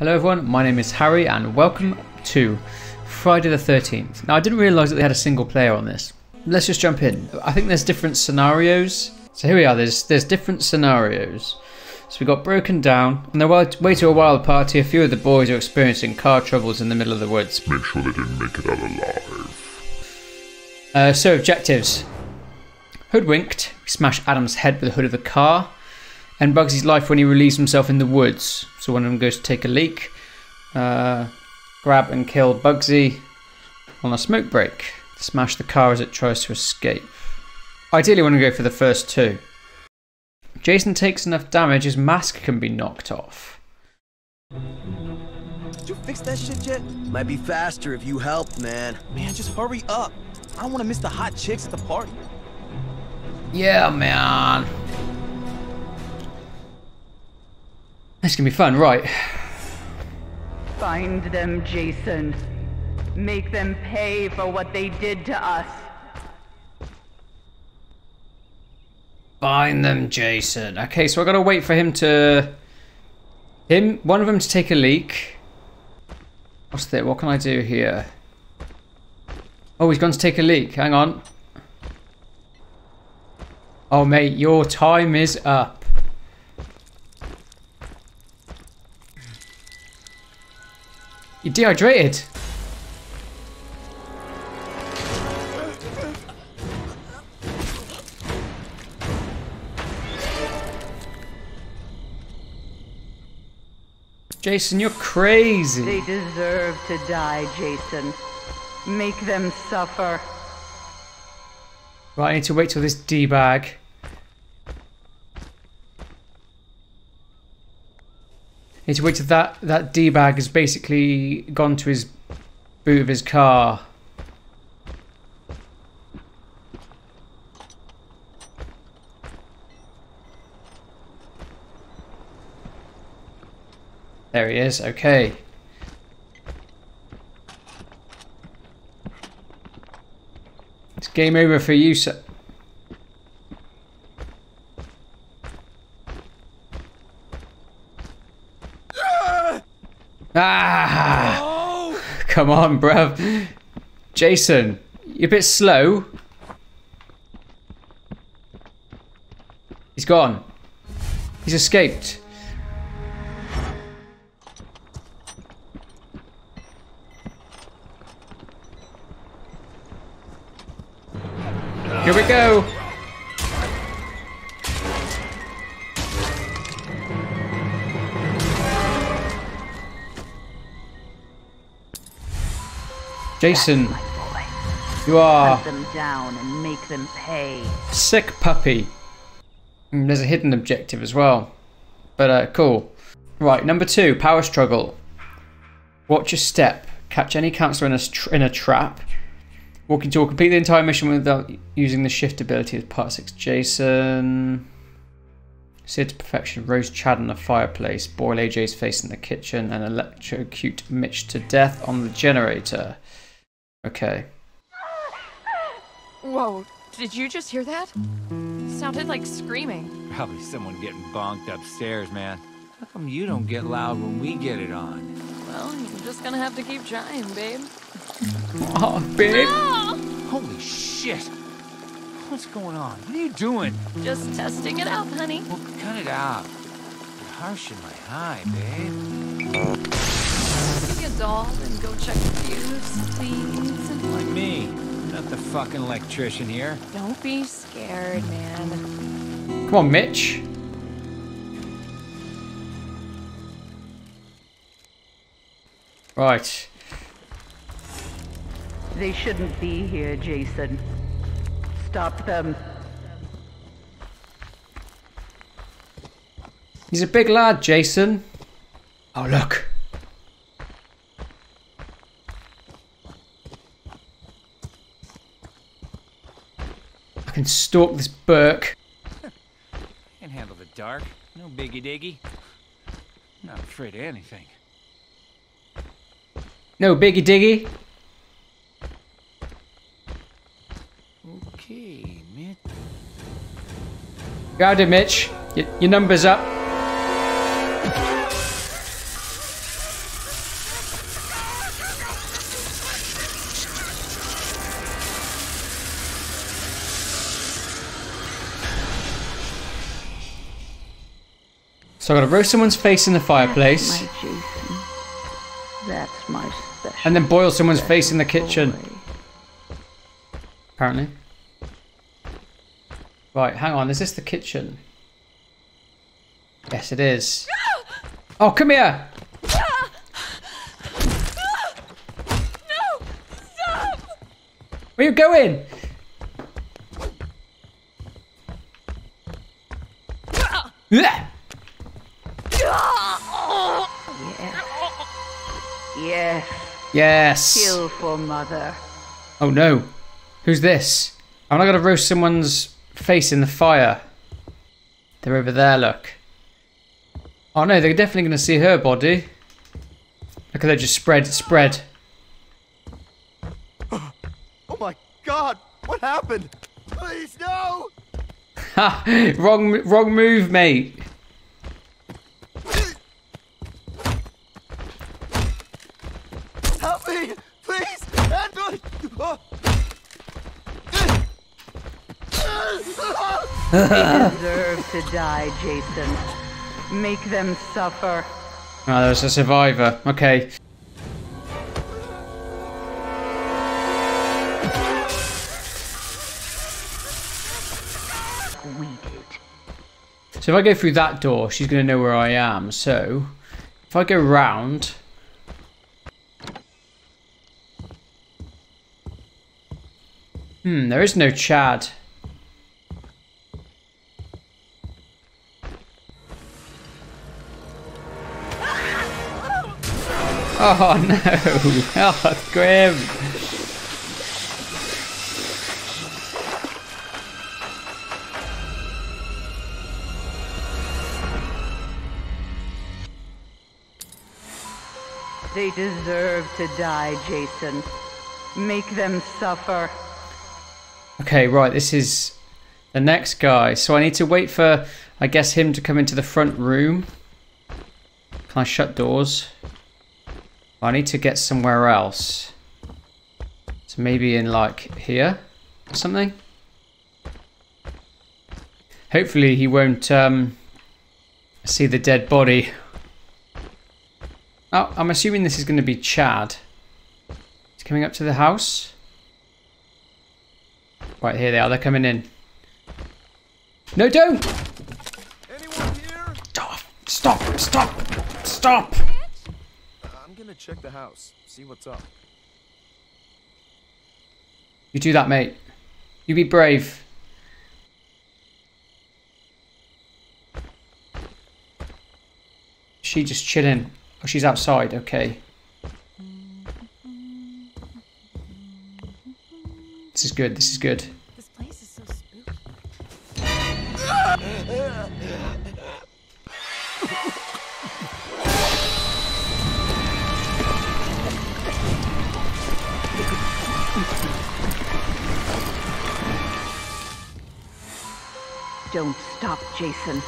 Hello everyone, my name is Harry and welcome to Friday the 13th. Now I didn't realise that they had a single player on this. Let's just jump in. I think there's different scenarios. So here we are, there's there's different scenarios. So we got broken down. On their way to a wild party, a few of the boys are experiencing car troubles in the middle of the woods. Make sure they didn't make it out alive. Uh, so objectives. Hoodwinked, we smash Adam's head with the hood of the car. End Bugsy's life when he relieves himself in the woods. So one of them goes to take a leak. Uh, grab and kill Bugsy on a smoke break. Smash the car as it tries to escape. Ideally want to go for the first two. Jason takes enough damage his mask can be knocked off. Did you fix that shit yet? Might be faster if you helped, man. Man, just hurry up. I don't want to miss the hot chicks at the party. Yeah, man. This can be fun, right? Find them, Jason. Make them pay for what they did to us. Find them, Jason. Okay, so I gotta wait for him to... Him, one of them to take a leak. What's that? What can I do here? Oh, he's gone to take a leak. Hang on. Oh, mate, your time is up. You're dehydrated. Jason, you're crazy. They deserve to die, Jason. Make them suffer. Right, I need to wait till this D-bag. Need to wait till that, that D-bag has basically gone to his boot of his car. There he is, okay. It's game over for you, sir. Ah! Come on, bruv. Jason, you're a bit slow. He's gone. He's escaped. Here we go. Jason, you are them down and make them pay. sick puppy. Mm, There's a hidden objective as well. But uh, cool. Right, number two, power struggle. Watch your step. Catch any counselor in a, in a trap. Walk into or complete the entire mission without using the shift ability as part 6. Jason. Seared to perfection. Roast Chad in the fireplace. Boil AJ's face in the kitchen. And electrocute Mitch to death on the generator. Okay. Whoa, did you just hear that? Sounded like screaming. Probably someone getting bonked upstairs, man. How come you don't get loud when we get it on? Well, you're just gonna have to keep trying, babe. Oh, babe. Holy shit! What's going on? What are you doing? Just testing it out, honey. Well, cut it out. You're harshing my high, babe. Be doll and go check the fuse, please. Like me. Not the fucking electrician here. Don't be scared, man. Come on, Mitch. Right. They shouldn't be here, Jason. Stop them. He's a big lad, Jason. Oh, look. Can stalk this Burke. Can't handle the dark. No biggie diggy. Not afraid of anything. No biggie diggy. Okay, Mitch. Got it, Mitch. Your, your number's up. So I've gotta roast someone's face in the fireplace. My Jason. That's my special. And then boil someone's face in the kitchen. boy. Apparently. Right, hang on. Is this the kitchen? Yes, it is. Oh, come here! No! Stop! Where are you going? Yeah. Yes. Yes. Kill for mother. Oh no. Who's this? I'm not gonna roast someone's face in the fire. They're over there, look. Oh no, they're definitely gonna see her body. Look at that just spread, spread. Oh my god! What happened? Please, no! Ha! wrong, wrong move, mate. Help me! Please! Andrew! Oh. Deserve to die, Jason. Make them suffer. Ah, oh, there's a survivor. Okay. We did. So if I go through that door, she's gonna know where I am. So if I go round. Hmm, there is no Chad. Oh no! Oh, grim! They deserve to die, Jason. Make them suffer. Okay, right, this is the next guy. So I need to wait for, I guess, him to come into the front room. Can I shut doors? I need to get somewhere else. So maybe in, like, here or something? Hopefully he won't um, see the dead body. Oh, I'm assuming this is going to be Chad. He's coming up to the house. Right, here they are. They're coming in. No, don't! Stop! Stop! Stop! Stop! I'm gonna check the house, see what's up. You do that, mate. You be brave. She just chilling. Oh, she's outside. Okay. This is good. This is good. This place is so spooky. Don't stop, Jason.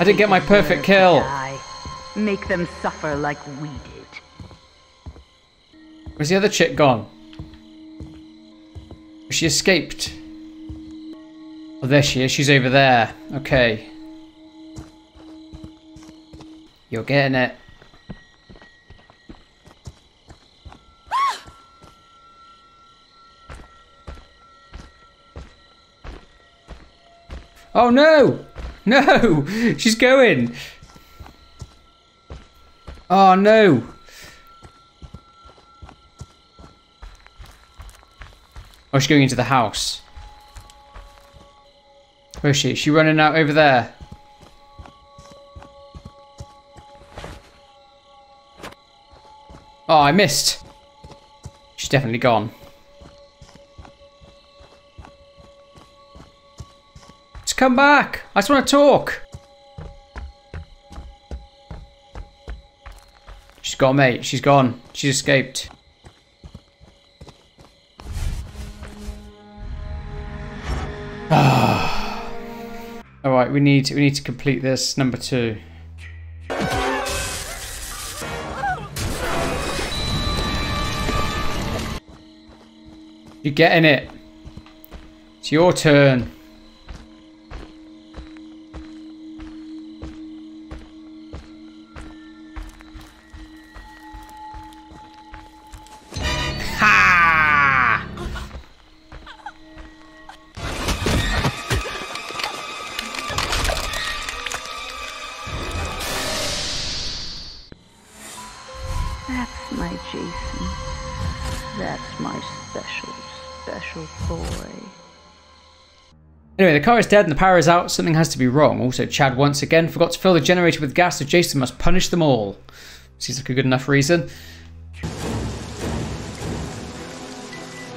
I didn't get my perfect kill. Make them suffer like we did. Where's the other chick gone? She escaped. Oh, there she is. She's over there. Okay. You're getting it. Oh no! No! She's going! Oh no! Oh, she's going into the house. Where is she? Is she running out over there? Oh, I missed. She's definitely gone. Just come back. I just want to talk. She's gone, mate. She's gone. She's escaped. All right, we need we need to complete this number two. You're getting it. It's your turn. Anyway, the car is dead and the power is out. Something has to be wrong. Also, Chad once again forgot to fill the generator with gas, so Jason must punish them all. Seems like a good enough reason.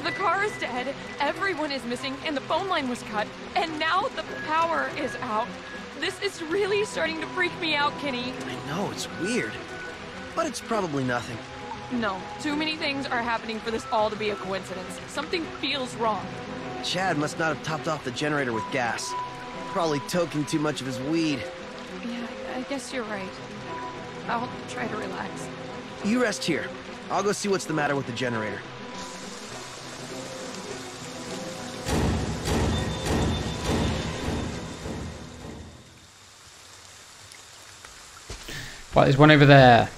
The car is dead, everyone is missing, and the phone line was cut, and now the power is out. This is really starting to freak me out, Kenny. I know, it's weird. But it's probably nothing. No, too many things are happening for this all to be a coincidence. Something feels wrong. Chad must not have topped off the generator with gas. Probably toking too much of his weed. Yeah, I guess you're right. I'll try to relax. You rest here. I'll go see what's the matter with the generator. Right, there's one over there.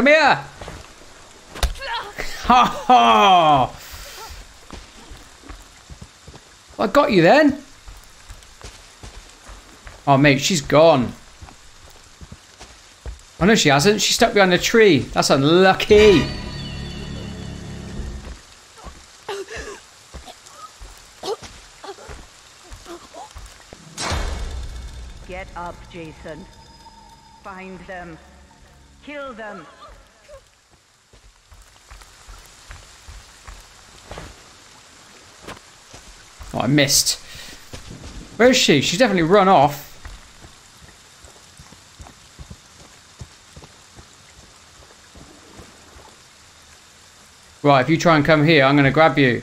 Come here! Ha ha! I got you then. Oh, mate, she's gone. Oh, no, she hasn't. She's stuck behind a tree. That's unlucky. Get up, Jason. Find them. Kill them. Oh, I missed. Where is she? She's definitely run off. Right, if you try and come here, I'm going to grab you.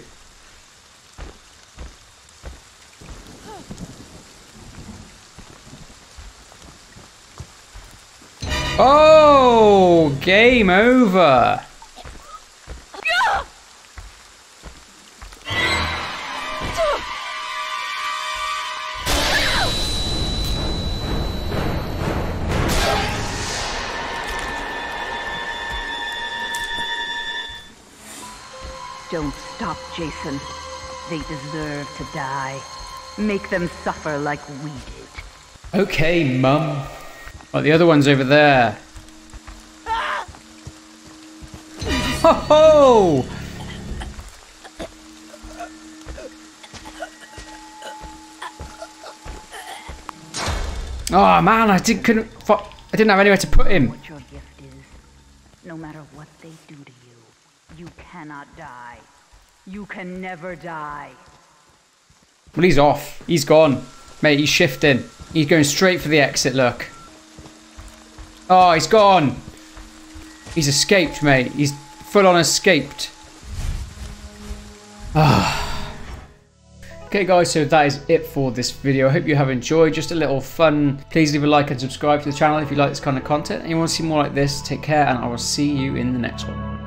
Oh, game over. Jason. They deserve to die. Make them suffer like we did. Okay, mum. Oh, the other one's over there. Ho ho! Oh man, I did couldn't. I didn't have anywhere to put him. What your gift is, no matter what they do to you, you cannot die. You can never die. Well, he's off. He's gone, mate. He's shifting. He's going straight for the exit. Look. Oh, he's gone. He's escaped, mate. He's full on escaped. Ah. Okay guys, so that is it for this video. I hope you have enjoyed. Just a little fun. Please leave a like and subscribe to the channel if you like this kind of content and you want to see more like this. Take care and I will see you in the next one.